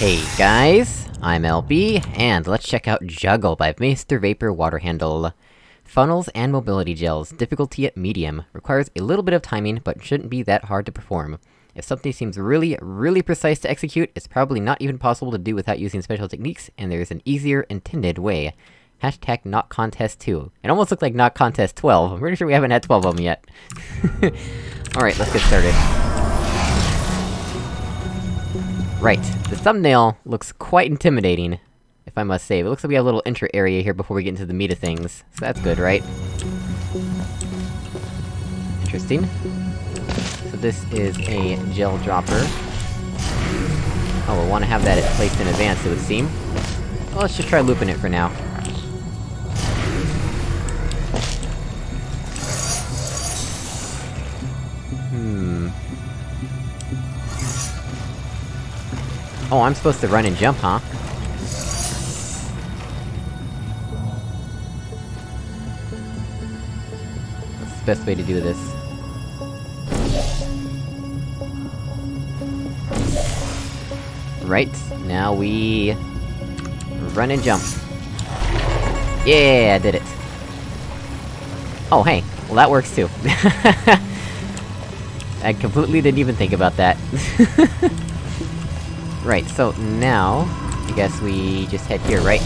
Hey guys, I'm LB, and let's check out Juggle by Mr. Vapour Waterhandle. Funnels and mobility gels, difficulty at medium, requires a little bit of timing, but shouldn't be that hard to perform. If something seems really, really precise to execute, it's probably not even possible to do without using special techniques, and there's an easier, intended way. Hashtag not contest 2. It almost looked like not contest 12, I'm pretty sure we haven't had 12 of them yet. Alright, let's get started. Right, the thumbnail looks quite intimidating, if I must say. It looks like we have a little intro area here before we get into the meat of things, so that's good, right? Interesting. So this is a gel dropper. Oh, we'll wanna have that placed in advance, it would seem. Well, let's just try looping it for now. Oh, I'm supposed to run and jump, huh? What's the best way to do this? Right, now we... Run and jump. Yeah, I did it. Oh, hey. Well, that works too. I completely didn't even think about that. Right, so now... I guess we just head here, right?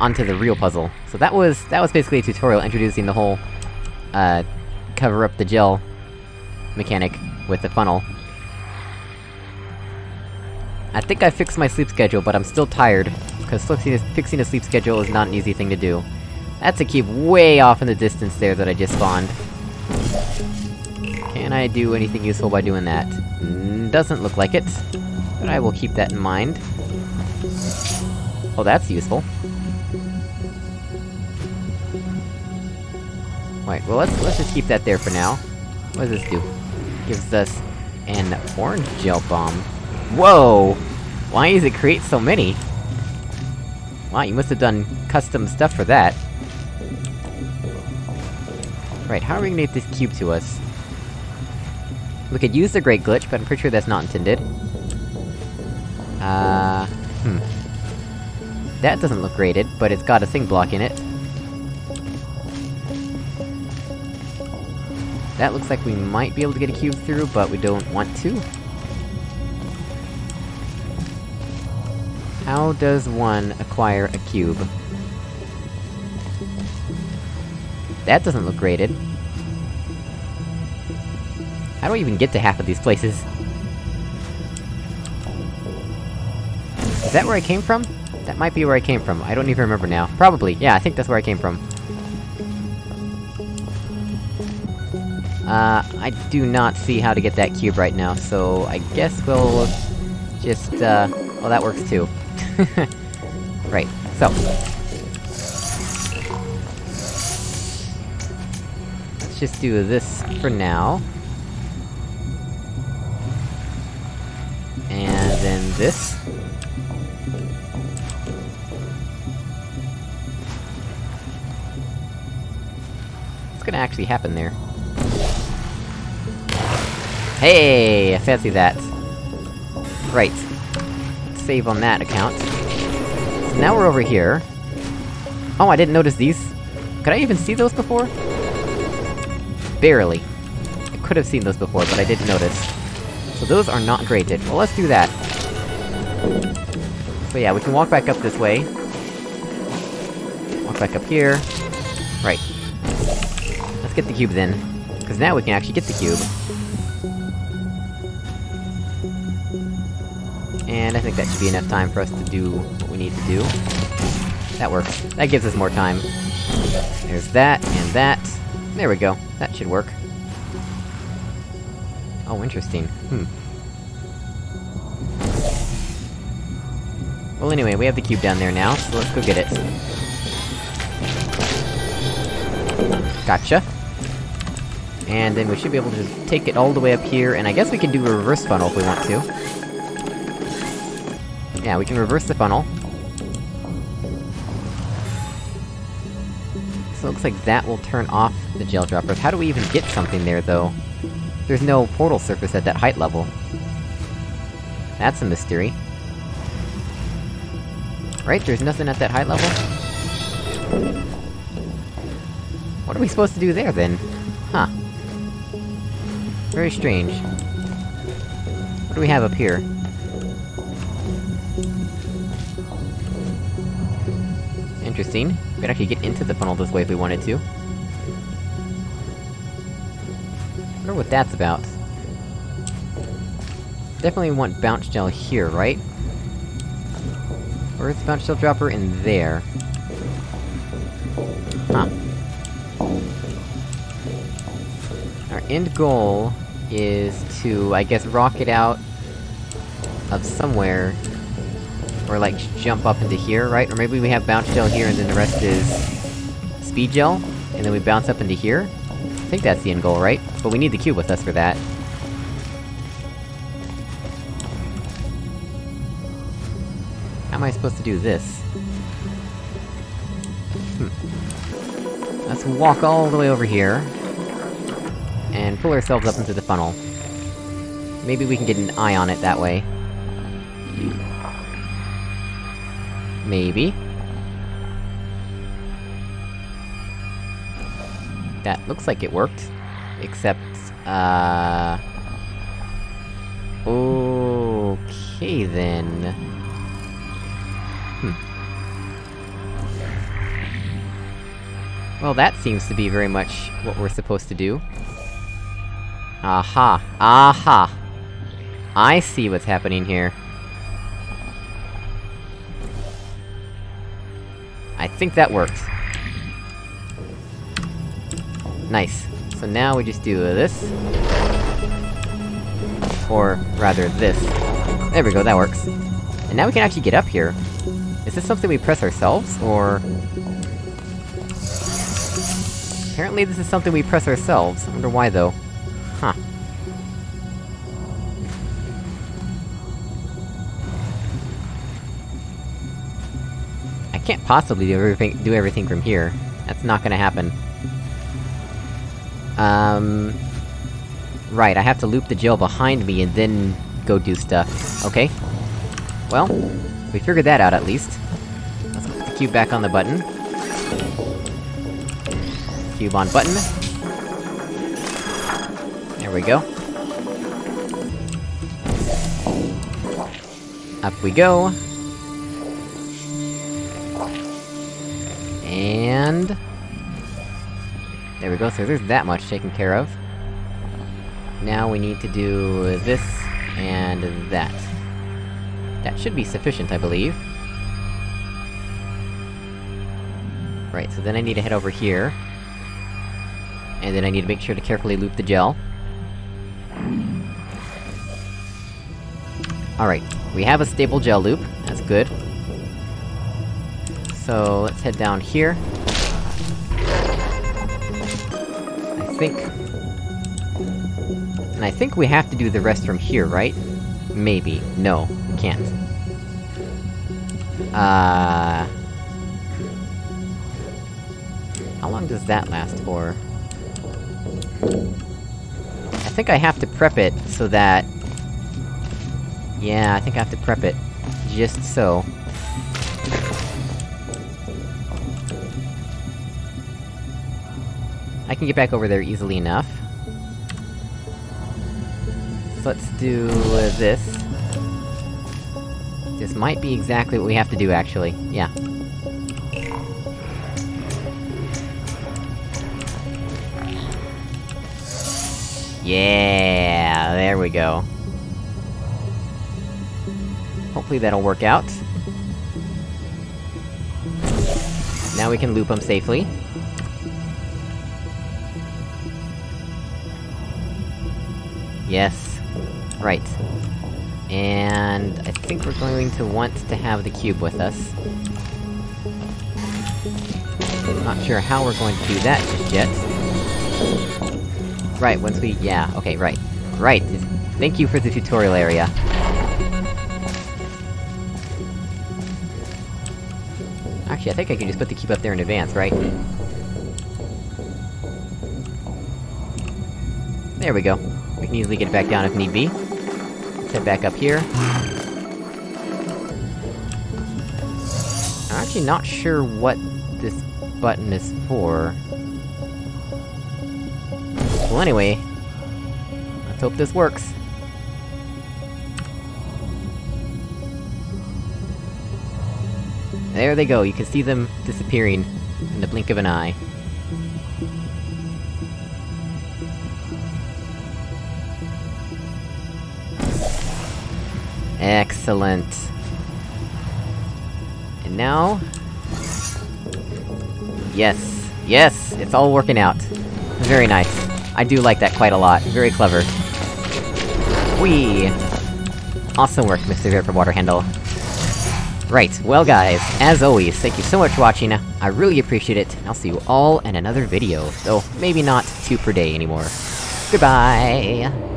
Onto the real puzzle. So that was- that was basically a tutorial introducing the whole, uh, cover up the gel mechanic with the funnel. I think I fixed my sleep schedule, but I'm still tired, because fixing a, fixing a sleep schedule is not an easy thing to do. That's a cube way off in the distance there that I just spawned. Can I do anything useful by doing that? Doesn't look like it. But I will keep that in mind. Oh, that's useful. Wait, well let's- let's just keep that there for now. What does this do? Gives us an orange gel bomb. Whoa! Why does it create so many? Wow, you must have done custom stuff for that. Right, how are we gonna get this cube to us? We could use the Great Glitch, but I'm pretty sure that's not intended. Uh... Hmm. That doesn't look grated, but it's got a thing block in it. That looks like we might be able to get a cube through, but we don't want to. How does one acquire a cube? That doesn't look grated. How do I even get to half of these places? Is that where I came from? That might be where I came from, I don't even remember now. Probably, yeah, I think that's where I came from. Uh, I do not see how to get that cube right now, so I guess we'll... just, uh... well, that works too. right, so... Let's just do this for now. And then this. Gonna actually happen there? Hey! I fancy that. Right. Save on that account. So now we're over here. Oh, I didn't notice these. Could I even see those before? Barely. I could have seen those before, but I didn't notice. So those are not grated. Well, let's do that. So yeah, we can walk back up this way. Walk back up here. Let's get the cube then. Because now we can actually get the cube. And I think that should be enough time for us to do what we need to do. That works. That gives us more time. There's that, and that. There we go. That should work. Oh, interesting. Hmm. Well anyway, we have the cube down there now, so let's go get it. Gotcha. And then we should be able to just take it all the way up here, and I guess we can do a reverse funnel if we want to. Yeah, we can reverse the funnel. So it looks like that will turn off the gel droppers. How do we even get something there, though? There's no portal surface at that height level. That's a mystery. Right? There's nothing at that high level? What are we supposed to do there, then? Huh. Very strange. What do we have up here? Interesting. We could actually get into the funnel this way if we wanted to. wonder what that's about. Definitely want bounce gel here, right? Or the bounce gel dropper in there? Huh. Our end goal is to, I guess, rocket out of somewhere, or like, jump up into here, right? Or maybe we have bounce gel here and then the rest is... speed gel? And then we bounce up into here? I think that's the end goal, right? But we need the cube with us for that. How am I supposed to do this? Hmm. Let's walk all the way over here... and pull ourselves up into the funnel. Maybe we can get an eye on it that way. Maybe. That looks like it worked. Except, uh... Okay then... Hmm. Well, that seems to be very much what we're supposed to do. Aha! Aha! I see what's happening here. I think that worked. Nice. So now we just do this. Or, rather, this. There we go, that works. And now we can actually get up here. Is this something we press ourselves, or...? Apparently this is something we press ourselves. I wonder why, though. Can't possibly do everything- do everything from here. That's not gonna happen. Um... Right, I have to loop the gel behind me and then go do stuff. Okay. Well, we figured that out at least. Let's put the cube back on the button. Cube on button. There we go. Up we go. And... There we go, so there's that much taken care of. Now we need to do this, and that. That should be sufficient, I believe. Right, so then I need to head over here. And then I need to make sure to carefully loop the gel. Alright, we have a stable gel loop, that's good. So, let's head down here. I think... And I think we have to do the rest from here, right? Maybe. No, we can't. Uh... How long does that last for? I think I have to prep it so that... Yeah, I think I have to prep it. Just so. Can get back over there easily enough. So let's do uh, this. This might be exactly what we have to do, actually. Yeah. Yeah, there we go. Hopefully that'll work out. Now we can loop them safely. Yes. Right. And... I think we're going to want to have the cube with us. Not sure how we're going to do that just yet. Right, once we- yeah, okay, right. Right, thank you for the tutorial area. Actually, I think I can just put the cube up there in advance, right? There we go. Can easily get back down if need be. Let's head back up here. I'm actually not sure what this button is for. Well, anyway... Let's hope this works. There they go, you can see them disappearing in the blink of an eye. Excellent. And now... Yes, yes, it's all working out. Very nice. I do like that quite a lot, very clever. Whee! Awesome work, Mr. Vapour Waterhandle. Right, well guys, as always, thank you so much for watching, I really appreciate it, and I'll see you all in another video, though maybe not two per day anymore. Goodbye!